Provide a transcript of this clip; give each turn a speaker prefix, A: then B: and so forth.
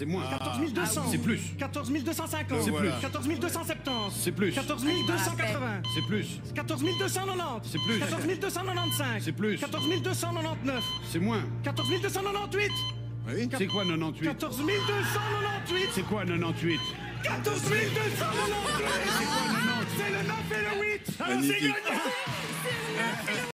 A: C'est moins.
B: 14 200.
A: C'est plus.
B: 14 250.
A: C'est plus.
B: 14 270.
A: C'est plus.
B: 14 280.
A: C'est plus.
B: 14 290.
A: C'est plus.
B: 14 295.
A: C'est plus.
B: 14 299.
A: C'est moins.
B: 14 298.
C: Oui.
A: C'est quoi 98
B: 14 298.
A: C'est quoi 98
B: 14 298. C'est le 9 et le 8. Alors c'est
C: Magnifique.
B: gagnant.